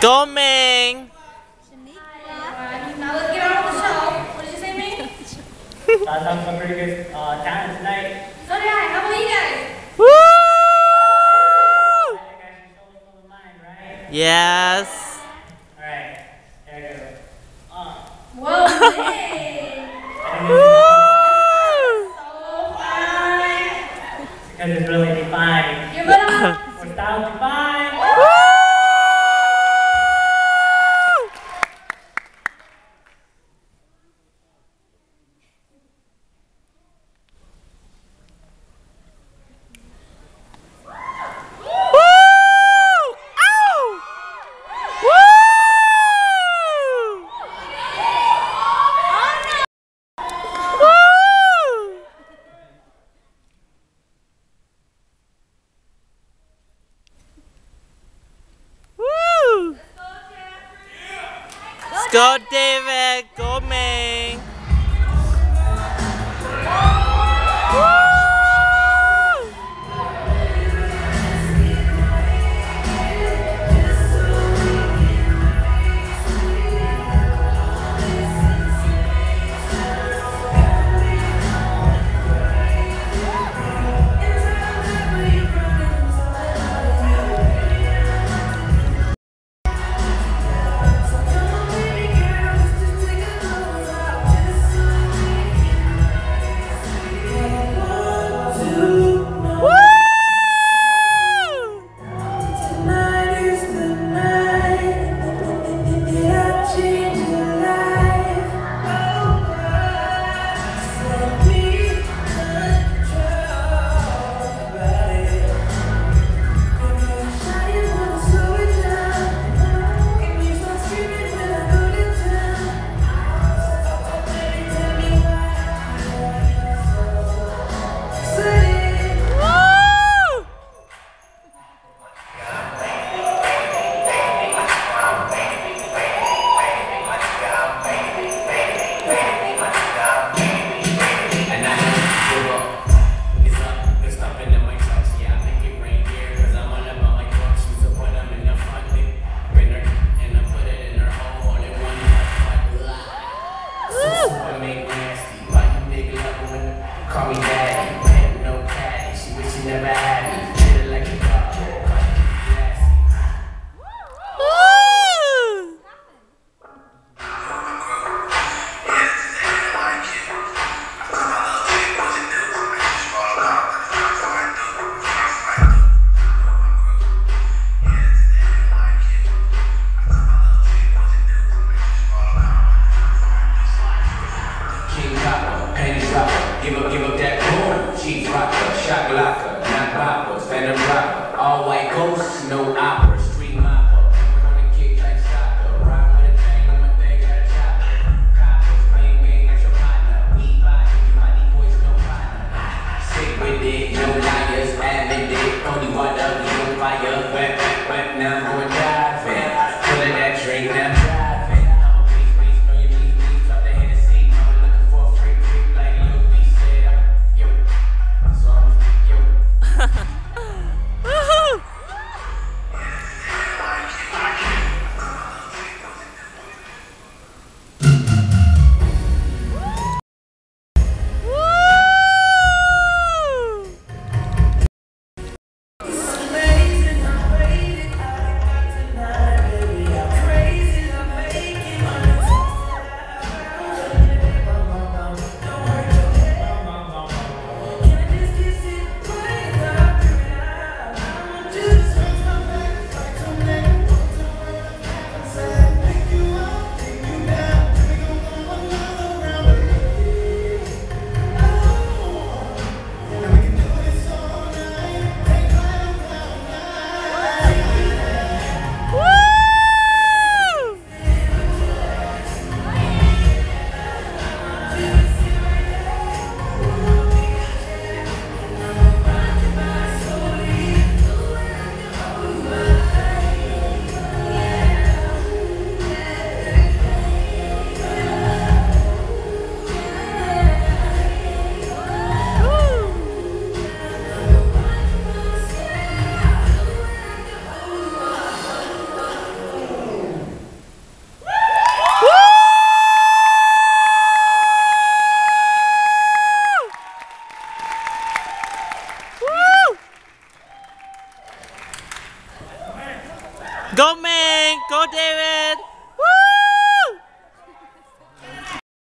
Coming! That sounds some pretty good uh, talent tonight. So did I. How about you guys? Woo! Yes. All right. There we go. Whoa, Woo! So. Because it's really defined. Give it up. We're Stylez Define. Woo! Go David, go man. never Não, não Go Ming! Go David!